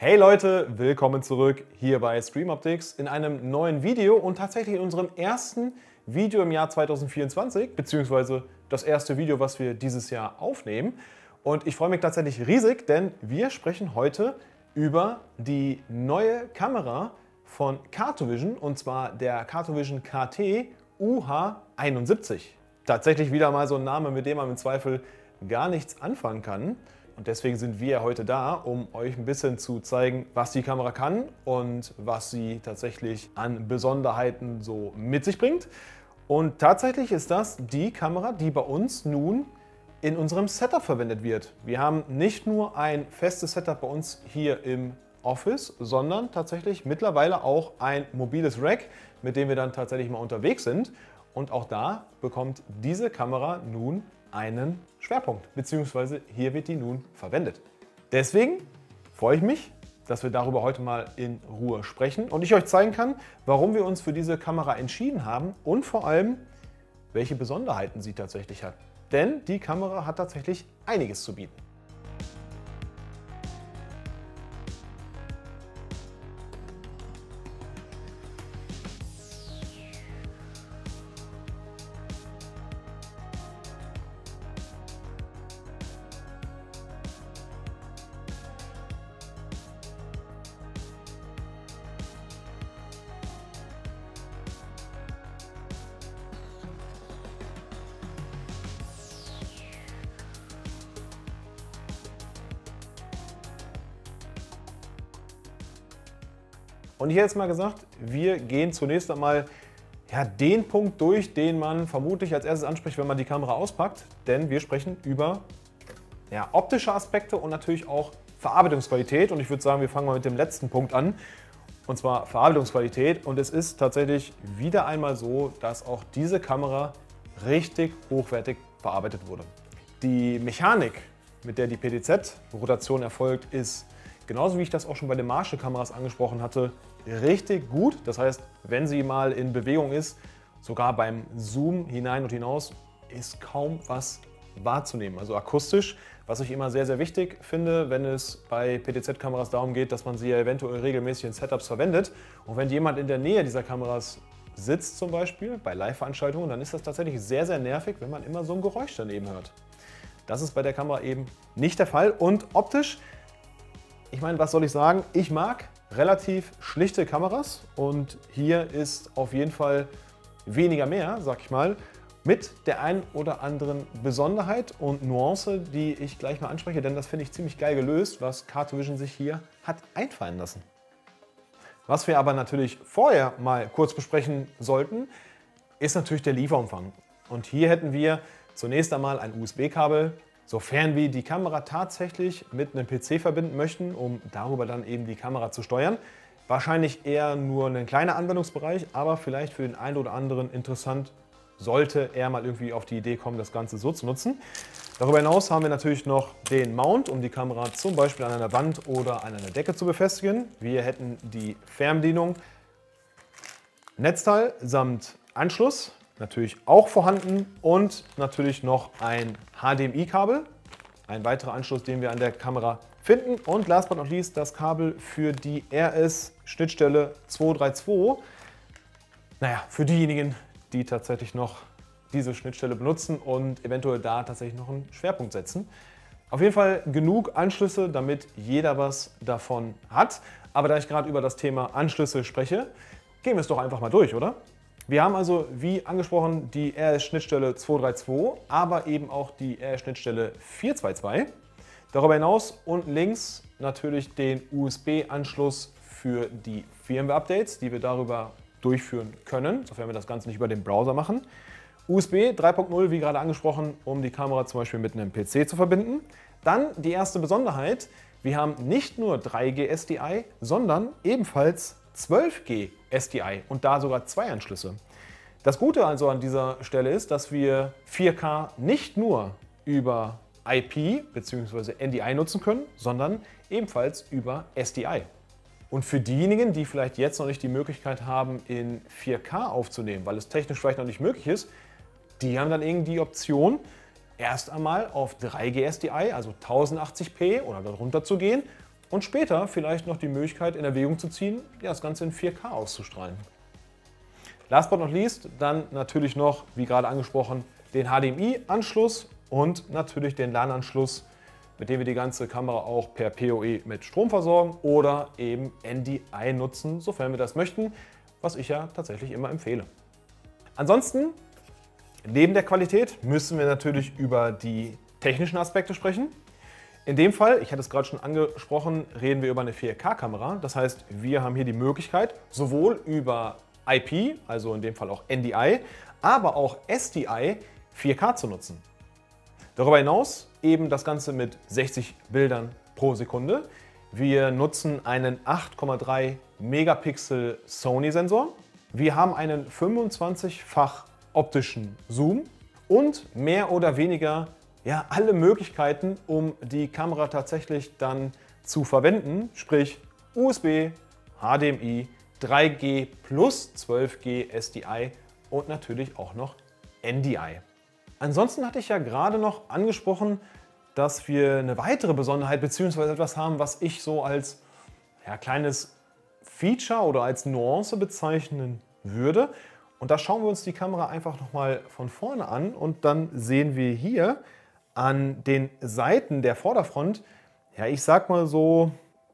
Hey Leute, willkommen zurück hier bei Stream Optics in einem neuen Video und tatsächlich in unserem ersten Video im Jahr 2024, beziehungsweise das erste Video, was wir dieses Jahr aufnehmen. Und ich freue mich tatsächlich riesig, denn wir sprechen heute über die neue Kamera von Cartovision und zwar der Cartovision KT UH71. Tatsächlich wieder mal so ein Name, mit dem man im Zweifel gar nichts anfangen kann. Und deswegen sind wir heute da, um euch ein bisschen zu zeigen, was die Kamera kann und was sie tatsächlich an Besonderheiten so mit sich bringt. Und tatsächlich ist das die Kamera, die bei uns nun in unserem Setup verwendet wird. Wir haben nicht nur ein festes Setup bei uns hier im Office, sondern tatsächlich mittlerweile auch ein mobiles Rack, mit dem wir dann tatsächlich mal unterwegs sind. Und auch da bekommt diese Kamera nun einen Schwerpunkt, beziehungsweise hier wird die nun verwendet. Deswegen freue ich mich, dass wir darüber heute mal in Ruhe sprechen und ich euch zeigen kann, warum wir uns für diese Kamera entschieden haben und vor allem, welche Besonderheiten sie tatsächlich hat. Denn die Kamera hat tatsächlich einiges zu bieten. Und hier jetzt mal gesagt, wir gehen zunächst einmal ja, den Punkt durch, den man vermutlich als erstes anspricht, wenn man die Kamera auspackt. Denn wir sprechen über ja, optische Aspekte und natürlich auch Verarbeitungsqualität. Und ich würde sagen, wir fangen mal mit dem letzten Punkt an. Und zwar Verarbeitungsqualität. Und es ist tatsächlich wieder einmal so, dass auch diese Kamera richtig hochwertig verarbeitet wurde. Die Mechanik, mit der die PDZ-Rotation erfolgt, ist genauso wie ich das auch schon bei den Marshall-Kameras angesprochen hatte, richtig gut. Das heißt, wenn sie mal in Bewegung ist, sogar beim Zoom hinein und hinaus, ist kaum was wahrzunehmen. Also akustisch, was ich immer sehr, sehr wichtig finde, wenn es bei PTZ-Kameras darum geht, dass man sie ja eventuell regelmäßig in Setups verwendet. Und wenn jemand in der Nähe dieser Kameras sitzt zum Beispiel bei Live-Veranstaltungen, dann ist das tatsächlich sehr, sehr nervig, wenn man immer so ein Geräusch daneben hört. Das ist bei der Kamera eben nicht der Fall. Und optisch, ich meine, was soll ich sagen? Ich mag relativ schlichte Kameras und hier ist auf jeden Fall weniger mehr, sag ich mal, mit der einen oder anderen Besonderheit und Nuance, die ich gleich mal anspreche, denn das finde ich ziemlich geil gelöst, was Cartovision sich hier hat einfallen lassen. Was wir aber natürlich vorher mal kurz besprechen sollten, ist natürlich der Lieferumfang. Und hier hätten wir zunächst einmal ein USB-Kabel, sofern wir die Kamera tatsächlich mit einem PC verbinden möchten, um darüber dann eben die Kamera zu steuern. Wahrscheinlich eher nur ein kleiner Anwendungsbereich, aber vielleicht für den einen oder anderen interessant, sollte er mal irgendwie auf die Idee kommen, das Ganze so zu nutzen. Darüber hinaus haben wir natürlich noch den Mount, um die Kamera zum Beispiel an einer Wand oder an einer Decke zu befestigen. Wir hätten die Fernbedienung, Netzteil samt Anschluss, natürlich auch vorhanden und natürlich noch ein HDMI-Kabel, ein weiterer Anschluss, den wir an der Kamera finden und last but not least das Kabel für die RS-Schnittstelle 232. Naja, für diejenigen, die tatsächlich noch diese Schnittstelle benutzen und eventuell da tatsächlich noch einen Schwerpunkt setzen. Auf jeden Fall genug Anschlüsse, damit jeder was davon hat. Aber da ich gerade über das Thema Anschlüsse spreche, gehen wir es doch einfach mal durch, oder? Wir haben also, wie angesprochen, die RS-Schnittstelle 232, aber eben auch die RS-Schnittstelle 422. Darüber hinaus unten links natürlich den USB-Anschluss für die Firmware-Updates, die wir darüber durchführen können, sofern wir das Ganze nicht über den Browser machen. USB 3.0, wie gerade angesprochen, um die Kamera zum Beispiel mit einem PC zu verbinden. Dann die erste Besonderheit, wir haben nicht nur 3G SDI, sondern ebenfalls 12G SDI und da sogar zwei Anschlüsse. Das Gute also an dieser Stelle ist, dass wir 4K nicht nur über IP bzw. NDI nutzen können, sondern ebenfalls über SDI. Und für diejenigen, die vielleicht jetzt noch nicht die Möglichkeit haben, in 4K aufzunehmen, weil es technisch vielleicht noch nicht möglich ist, die haben dann irgendwie die Option, erst einmal auf 3G SDI, also 1080p oder darunter zu gehen und später vielleicht noch die Möglichkeit in Erwägung zu ziehen, ja, das Ganze in 4K auszustrahlen. Last but not least dann natürlich noch, wie gerade angesprochen, den HDMI-Anschluss und natürlich den LAN-Anschluss, mit dem wir die ganze Kamera auch per PoE mit Strom versorgen oder eben NDI nutzen, sofern wir das möchten, was ich ja tatsächlich immer empfehle. Ansonsten, neben der Qualität müssen wir natürlich über die technischen Aspekte sprechen. In dem Fall, ich hatte es gerade schon angesprochen, reden wir über eine 4K-Kamera. Das heißt, wir haben hier die Möglichkeit, sowohl über IP, also in dem Fall auch NDI, aber auch SDI 4K zu nutzen. Darüber hinaus eben das Ganze mit 60 Bildern pro Sekunde. Wir nutzen einen 8,3 Megapixel Sony-Sensor. Wir haben einen 25-fach optischen Zoom und mehr oder weniger ja, alle Möglichkeiten, um die Kamera tatsächlich dann zu verwenden, sprich USB, HDMI, 3G plus 12G SDI und natürlich auch noch NDI. Ansonsten hatte ich ja gerade noch angesprochen, dass wir eine weitere Besonderheit bzw. etwas haben, was ich so als ja, kleines Feature oder als Nuance bezeichnen würde. Und da schauen wir uns die Kamera einfach nochmal von vorne an und dann sehen wir hier, an den Seiten der Vorderfront, ja, ich sag mal so,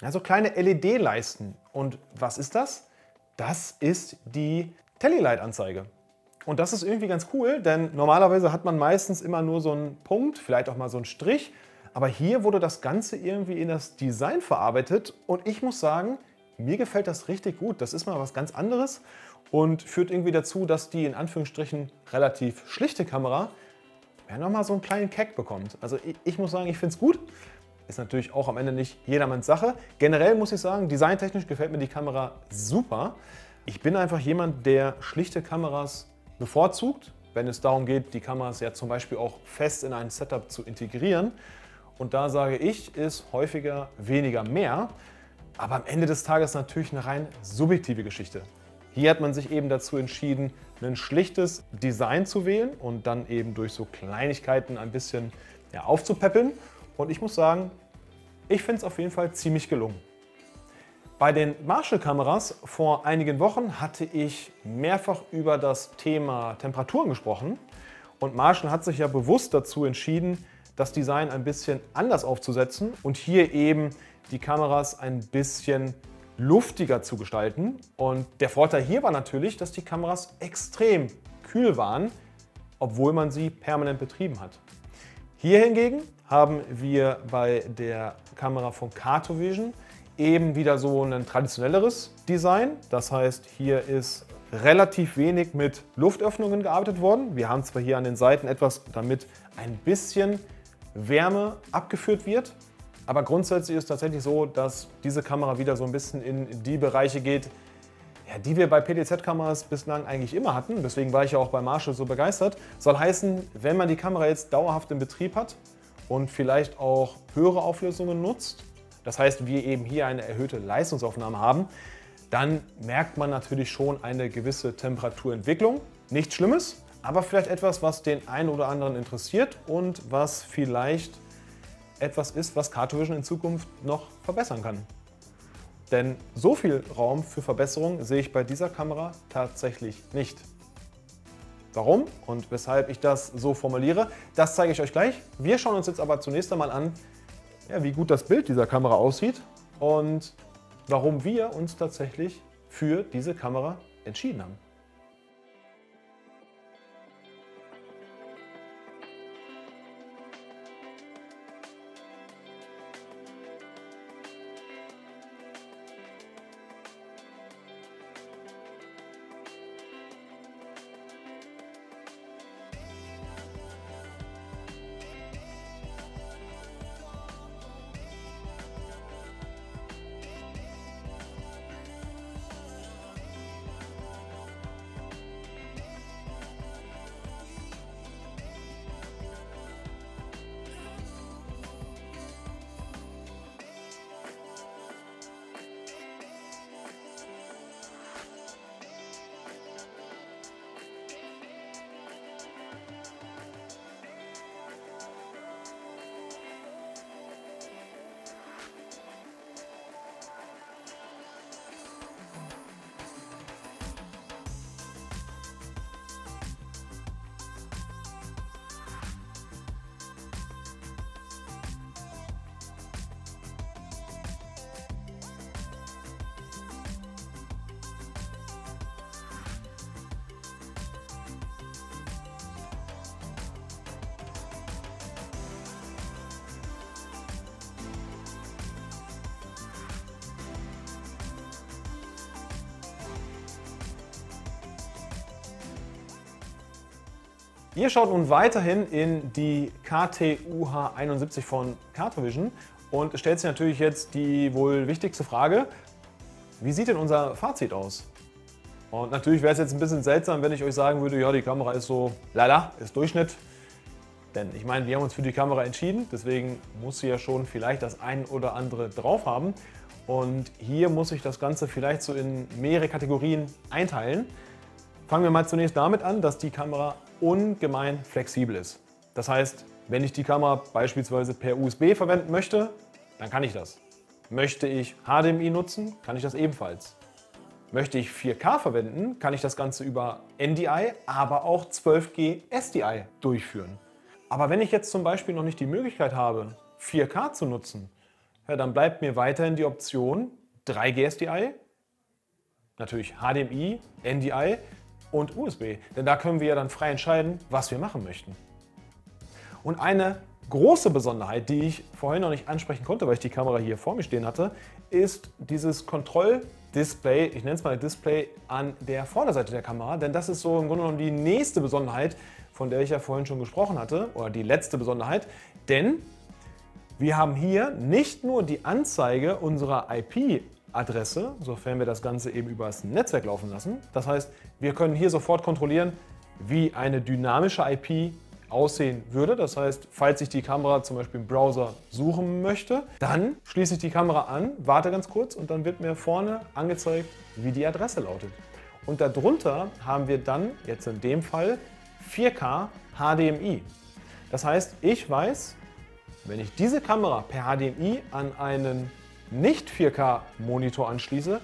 ja, so kleine LED-Leisten. Und was ist das? Das ist die Telelight-Anzeige. Und das ist irgendwie ganz cool, denn normalerweise hat man meistens immer nur so einen Punkt, vielleicht auch mal so einen Strich. Aber hier wurde das Ganze irgendwie in das Design verarbeitet und ich muss sagen, mir gefällt das richtig gut. Das ist mal was ganz anderes und führt irgendwie dazu, dass die in Anführungsstrichen relativ schlichte Kamera wer nochmal so einen kleinen Keck bekommt. Also ich, ich muss sagen, ich finde es gut. Ist natürlich auch am Ende nicht jedermanns Sache. Generell muss ich sagen, designtechnisch gefällt mir die Kamera super. Ich bin einfach jemand, der schlichte Kameras bevorzugt, wenn es darum geht, die Kameras ja zum Beispiel auch fest in ein Setup zu integrieren. Und da sage ich, ist häufiger weniger mehr. Aber am Ende des Tages natürlich eine rein subjektive Geschichte. Hier hat man sich eben dazu entschieden, ein schlichtes Design zu wählen und dann eben durch so Kleinigkeiten ein bisschen ja, aufzupäppeln. Und ich muss sagen, ich finde es auf jeden Fall ziemlich gelungen. Bei den Marshall-Kameras vor einigen Wochen hatte ich mehrfach über das Thema Temperaturen gesprochen. Und Marshall hat sich ja bewusst dazu entschieden, das Design ein bisschen anders aufzusetzen und hier eben die Kameras ein bisschen luftiger zu gestalten. Und der Vorteil hier war natürlich, dass die Kameras extrem kühl waren, obwohl man sie permanent betrieben hat. Hier hingegen haben wir bei der Kamera von Cartovision eben wieder so ein traditionelleres Design. Das heißt, hier ist relativ wenig mit Luftöffnungen gearbeitet worden. Wir haben zwar hier an den Seiten etwas, damit ein bisschen Wärme abgeführt wird, aber grundsätzlich ist es tatsächlich so, dass diese Kamera wieder so ein bisschen in die Bereiche geht, ja, die wir bei PTZ-Kameras bislang eigentlich immer hatten. Deswegen war ich ja auch bei Marshall so begeistert. Soll heißen, wenn man die Kamera jetzt dauerhaft in Betrieb hat und vielleicht auch höhere Auflösungen nutzt, das heißt, wir eben hier eine erhöhte Leistungsaufnahme haben, dann merkt man natürlich schon eine gewisse Temperaturentwicklung. Nichts Schlimmes, aber vielleicht etwas, was den einen oder anderen interessiert und was vielleicht etwas ist, was Cartovision in Zukunft noch verbessern kann. Denn so viel Raum für Verbesserung sehe ich bei dieser Kamera tatsächlich nicht. Warum und weshalb ich das so formuliere, das zeige ich euch gleich. Wir schauen uns jetzt aber zunächst einmal an, ja, wie gut das Bild dieser Kamera aussieht und warum wir uns tatsächlich für diese Kamera entschieden haben. Ihr schaut nun weiterhin in die KTUH71 von Cartovision und stellt sich natürlich jetzt die wohl wichtigste Frage, wie sieht denn unser Fazit aus? Und natürlich wäre es jetzt ein bisschen seltsam, wenn ich euch sagen würde, ja, die Kamera ist so, lala, ist Durchschnitt. Denn ich meine, wir haben uns für die Kamera entschieden, deswegen muss sie ja schon vielleicht das ein oder andere drauf haben. Und hier muss ich das Ganze vielleicht so in mehrere Kategorien einteilen. Fangen wir mal zunächst damit an, dass die Kamera ungemein flexibel ist. Das heißt, wenn ich die Kamera beispielsweise per USB verwenden möchte, dann kann ich das. Möchte ich HDMI nutzen, kann ich das ebenfalls. Möchte ich 4K verwenden, kann ich das Ganze über NDI, aber auch 12G SDI durchführen. Aber wenn ich jetzt zum Beispiel noch nicht die Möglichkeit habe, 4K zu nutzen, ja, dann bleibt mir weiterhin die Option 3G SDI, natürlich HDMI, NDI und USB. Denn da können wir ja dann frei entscheiden, was wir machen möchten. Und eine große Besonderheit, die ich vorhin noch nicht ansprechen konnte, weil ich die Kamera hier vor mir stehen hatte, ist dieses Kontrolldisplay, ich nenne es mal Display, an der Vorderseite der Kamera. Denn das ist so im Grunde genommen die nächste Besonderheit, von der ich ja vorhin schon gesprochen hatte, oder die letzte Besonderheit. Denn wir haben hier nicht nur die Anzeige unserer IP Adresse, sofern wir das Ganze eben über das Netzwerk laufen lassen. Das heißt, wir können hier sofort kontrollieren, wie eine dynamische IP aussehen würde. Das heißt, falls ich die Kamera zum Beispiel im Browser suchen möchte, dann schließe ich die Kamera an, warte ganz kurz und dann wird mir vorne angezeigt, wie die Adresse lautet. Und darunter haben wir dann jetzt in dem Fall 4K HDMI. Das heißt, ich weiß, wenn ich diese Kamera per HDMI an einen nicht 4K-Monitor anschließe,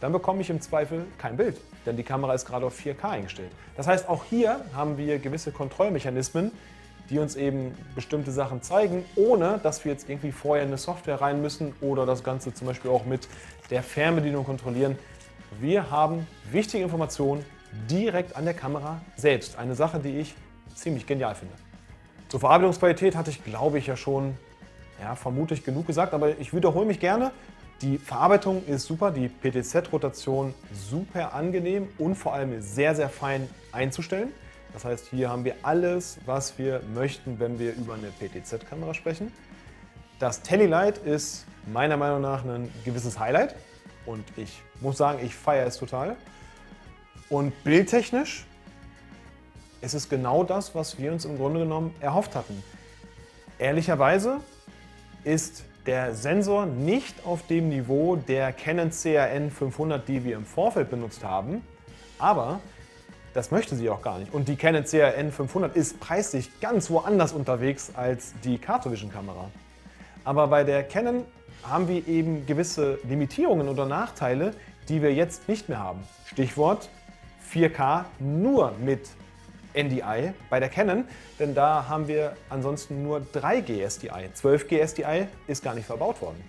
dann bekomme ich im Zweifel kein Bild, denn die Kamera ist gerade auf 4K eingestellt. Das heißt, auch hier haben wir gewisse Kontrollmechanismen, die uns eben bestimmte Sachen zeigen, ohne dass wir jetzt irgendwie vorher in eine Software rein müssen oder das Ganze zum Beispiel auch mit der Fernbedienung kontrollieren. Wir haben wichtige Informationen direkt an der Kamera selbst. Eine Sache, die ich ziemlich genial finde. Zur Verarbeitungsqualität hatte ich, glaube ich, ja schon ja, vermutlich genug gesagt, aber ich wiederhole mich gerne. Die Verarbeitung ist super, die PTZ-Rotation super angenehm und vor allem sehr, sehr fein einzustellen. Das heißt, hier haben wir alles, was wir möchten, wenn wir über eine PTZ-Kamera sprechen. Das Telelight ist meiner Meinung nach ein gewisses Highlight und ich muss sagen, ich feiere es total. Und bildtechnisch ist es genau das, was wir uns im Grunde genommen erhofft hatten. Ehrlicherweise ist der Sensor nicht auf dem Niveau der Canon CRN 500, die wir im Vorfeld benutzt haben, aber das möchte sie auch gar nicht. Und die Canon CRN 500 ist preislich ganz woanders unterwegs als die Cartovision Kamera. Aber bei der Canon haben wir eben gewisse Limitierungen oder Nachteile, die wir jetzt nicht mehr haben. Stichwort 4K nur mit NDI bei der Canon, denn da haben wir ansonsten nur 3G SDI. 12G SDI ist gar nicht verbaut worden.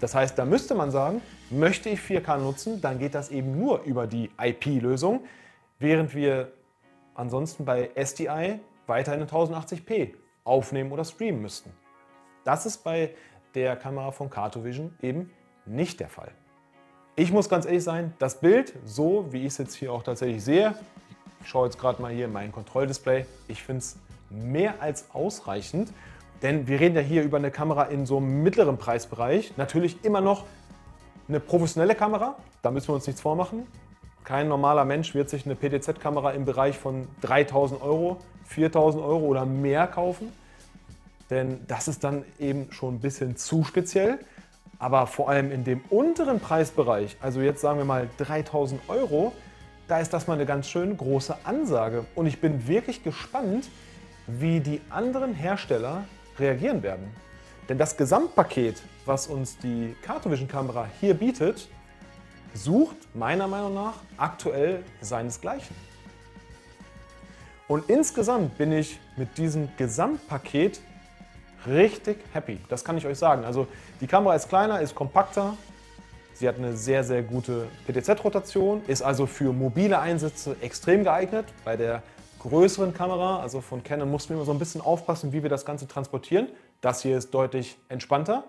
Das heißt, da müsste man sagen, möchte ich 4K nutzen, dann geht das eben nur über die IP-Lösung, während wir ansonsten bei SDI weiterhin in 1080p aufnehmen oder streamen müssten. Das ist bei der Kamera von Cartovision eben nicht der Fall. Ich muss ganz ehrlich sein, das Bild, so wie ich es jetzt hier auch tatsächlich sehe, ich schaue jetzt gerade mal hier in mein Kontrolldisplay. Ich finde es mehr als ausreichend, denn wir reden ja hier über eine Kamera in so einem mittleren Preisbereich. Natürlich immer noch eine professionelle Kamera, da müssen wir uns nichts vormachen. Kein normaler Mensch wird sich eine PTZ-Kamera im Bereich von 3000 Euro, 4000 Euro oder mehr kaufen, denn das ist dann eben schon ein bisschen zu speziell. Aber vor allem in dem unteren Preisbereich, also jetzt sagen wir mal 3000 Euro, da ist das mal eine ganz schön große Ansage. Und ich bin wirklich gespannt, wie die anderen Hersteller reagieren werden. Denn das Gesamtpaket, was uns die Cartovision-Kamera hier bietet, sucht meiner Meinung nach aktuell seinesgleichen. Und insgesamt bin ich mit diesem Gesamtpaket richtig happy. Das kann ich euch sagen. Also die Kamera ist kleiner, ist kompakter, Sie hat eine sehr, sehr gute PTZ-Rotation, ist also für mobile Einsätze extrem geeignet. Bei der größeren Kamera, also von Canon, mussten wir immer so ein bisschen aufpassen, wie wir das Ganze transportieren. Das hier ist deutlich entspannter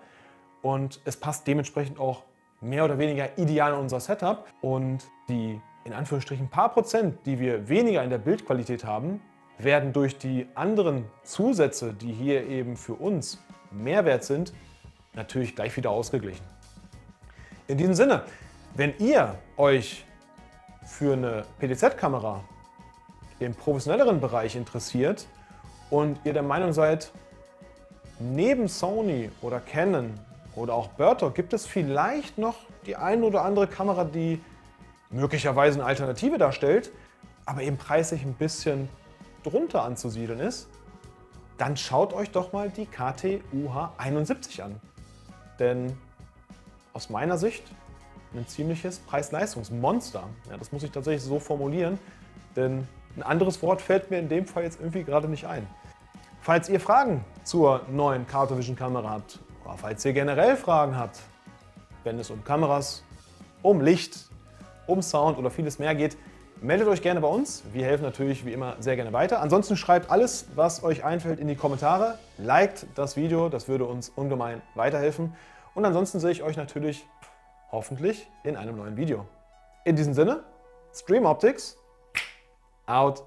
und es passt dementsprechend auch mehr oder weniger ideal in unser Setup. Und die in Anführungsstrichen paar Prozent, die wir weniger in der Bildqualität haben, werden durch die anderen Zusätze, die hier eben für uns Mehrwert sind, natürlich gleich wieder ausgeglichen. In diesem Sinne, wenn ihr euch für eine PDZ-Kamera im professionelleren Bereich interessiert und ihr der Meinung seid, neben Sony oder Canon oder auch Bertok gibt es vielleicht noch die eine oder andere Kamera, die möglicherweise eine Alternative darstellt, aber eben preislich ein bisschen drunter anzusiedeln ist, dann schaut euch doch mal die KT UH71 an. Denn aus meiner Sicht ein ziemliches Preis-Leistungs-Monster. Ja, das muss ich tatsächlich so formulieren, denn ein anderes Wort fällt mir in dem Fall jetzt irgendwie gerade nicht ein. Falls ihr Fragen zur neuen Carto Vision Kamera habt, oder falls ihr generell Fragen habt, wenn es um Kameras, um Licht, um Sound oder vieles mehr geht, meldet euch gerne bei uns. Wir helfen natürlich wie immer sehr gerne weiter. Ansonsten schreibt alles, was euch einfällt, in die Kommentare. Liked das Video, das würde uns ungemein weiterhelfen. Und ansonsten sehe ich euch natürlich hoffentlich in einem neuen Video. In diesem Sinne, Stream Optics out.